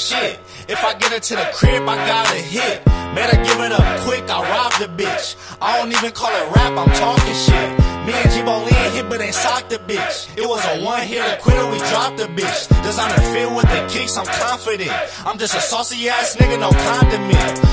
shit. If I get her to the crib, I got a hit. Better give it up quick, I robbed the bitch. I don't even call it rap, I'm talking shit. Me and G-Bo hit, but they socked the bitch. It was a one hit quitter, we dropped the bitch. Designer fit with the kicks, I'm confident. I'm just a saucy ass nigga, no condiment.